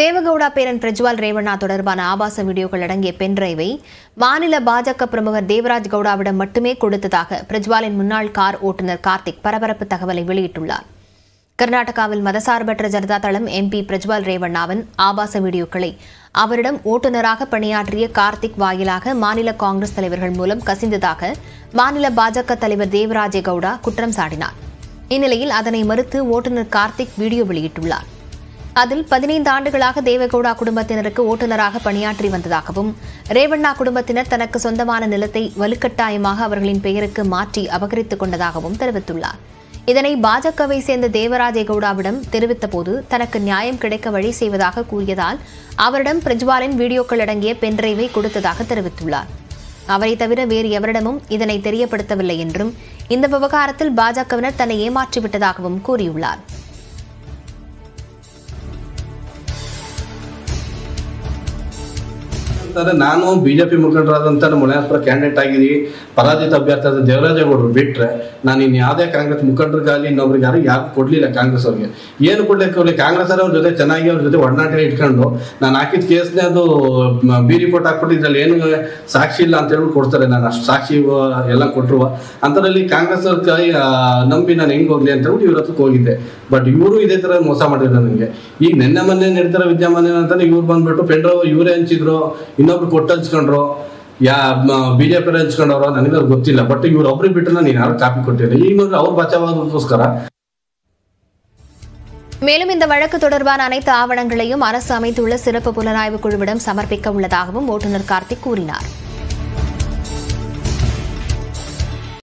தேவகவுடா பேரன் பிரஜ்வால் ரேவண்ணா தொடர்பான ஆபாச வீடியோக்கள் அடங்கிய பென்டிரைவை மாநில பாஜக பிரமுகர் தேவராஜ் கவுடாவிடம் மட்டுமே கொடுத்ததாக பிரஜ்வாலின் முன்னாள் கார் ஓட்டுநர் கார்த்திக் பரபரப்பு தகவலை வெளியிட்டுள்ளார். கர்நாடகாவில் மதசார்பற்ற ஜனதா தளம் எம்பி பிரஜ்வால் ரேவண்ணாவின் ஆபாச வீடியோக்களை அவரிடம் ஓட்டுநராக பணியாற்றிய கார்த்திக் வாயிலாக மாநில காங்கிரஸ் தலைவர்கள் மூலம் கசிந்ததாக மாநில பாஜக தலைவர் தேவராஜே கவுடா குற்றம் சாட்டினார். இந்நிலையில் அதனை மறுத்து ஓட்டுநர் கார்த்திக் வீடியோ வெளியிட்டுள்ளார். அதில் பதினைந்து ஆண்டுகளாக தேவகவுடா குடும்பத்தினருக்கு ஓட்டுநராக பணியாற்றி வந்ததாகவும் ரேவண்ணா குடும்பத்தினர் தனக்கு சொந்தமான நிலத்தை வலுக்கட்டாயமாக அவர்களின் பெயருக்கு மாற்றி அபகரித்துக் கொண்டதாகவும் தெரிவித்துள்ளார். இதனை பாஜகவை சேர்ந்த தேவராஜே கவுடாவிடம் தெரிவித்தபோது தனக்கு நியாயம் கிடைக்க வழி செய்வதாக கூறியதால் அவரிடம் பிரஜ்வாலின் வீடியோக்கள் அடங்கிய பென்டிரைவை கொடுத்ததாக தெரிவித்துள்ளார். அவரை தவிர வேறு எவரிடமும் இதனை தெரியப்படுத்தவில்லை என்றும் இந்த விவகாரத்தில் பாஜகவினர் தன்னை ஏமாற்றிவிட்டதாகவும் கூறியுள்ளார். ಅಂತಾರೆ ನಾನು ಬಿಜೆಪಿ ಮುಖಂಡರಾದಂಥ ನಮ್ಮ ಮನೆಯಪ್ಪರ ಕ್ಯಾಂಡಿಡೇಟ್ ಆಗಿದ್ದೀವಿ. ಪರಾಜಿತ ಅಭ್ಯರ್ಥಿ ದೇವರಾಜೇಗೌಡರು ಬಿಟ್ರೆ ನಾನು ಇನ್ನು ಯಾವುದೇ ಕಾಂಗ್ರೆಸ್ ಮುಖಂಡರಿಗಾಗಲಿ ಇನ್ನೊಬ್ರಿಗೆ ಯಾರು ಯಾರು ಕೊಡಲಿಲ್ಲ ಕಾಂಗ್ರೆಸ್ ಅವ್ರಿಗೆ. ಏನು ಕೊಡ್ಲಿಕ್ಕೆ ಹೋಗ್ಲಿ ಕಾಂಗ್ರೆಸ್ ಅವ್ರ ಜೊತೆ ಚೆನ್ನಾಗಿ ಅವ್ರ ಜೊತೆ ಒಡನಾಟ ಇಟ್ಕೊಂಡು ನಾನು ಹಾಕಿದ ಕೇಸ್ನೇ ಅದು ಬಿ ರಿಪೋರ್ಟ್ ಹಾಕ್ಬಿಟ್ಟು ಇದ್ರಲ್ಲಿ ಏನು ಸಾಕ್ಷಿ ಇಲ್ಲ ಅಂತ ಹೇಳ್ಬಿಟ್ಟು ಕೊಡ್ತಾರೆ. ನಾನು ಅಷ್ಟು ಸಾಕ್ಷಿ ಎಲ್ಲ ಕೊಟ್ಟರು ಅಂಥದ್ರಲ್ಲಿ ಕಾಂಗ್ರೆಸ್ ಅವ್ರ ಕೈ ನಂಬಿ ನಾನು ಹೆಂಗೆ ಹೋಗ್ಲಿ ಅಂತ ಹೇಳ್ಬಿಟ್ಟು ಇವ್ರ ಹತ್ರಕ್ಕೆ ಹೋಗಿದ್ದೆ. ಬಟ್ ಇವರು ಇದೇ ಥರ ಮೋಸ ಮಾಡಿದ್ರು ನನಗೆ. ಈಗ ನಿನ್ನೆ ಮೊನ್ನೆ ನಡೀತಾರ ವಿದ್ಯಮಾನ ಏನಂತಾನೆ ಇವ್ರು ಬಂದ್ಬಿಟ್ಟು ಪೆಂಡ್ರವ್ ಇವರೇ ಹಂಚಿದ್ರು. ಇನ್ನೊಬ್ರು ಕೊಟ್ಟು ಹಂಚ್ಕೊಂಡ್ರು ಯಾ ಬಿಜೆಪಿ ಹಂಚ್ಕೊಂಡವ್ರು ನನಗೆ ಅದು ಗೊತ್ತಿಲ್ಲ ಬಟ್ ಇವ್ರು ಒಬ್ರಿಗೆ ಬಿಟ್ಟು ನಾನು ಯಾರು ಕಾಪಿ ಕೊಟ್ಟಿಲ್ಲ ಈಗ ನೋಡ್ರಿ ಅವ್ರು ಬಚಾವಾಗೋಸ್ಕರ மேலும் இந்த வழக்கு தொடர்பான அனைத்து ஆவணங்களையும் அரசு அமைத்துள்ள சிறப்பு புலனாய்வு குழுவிடம் சமர்ப்பிக்க உள்ளதாகவும் ஓட்டுநர் கார்த்திக் கூறினார்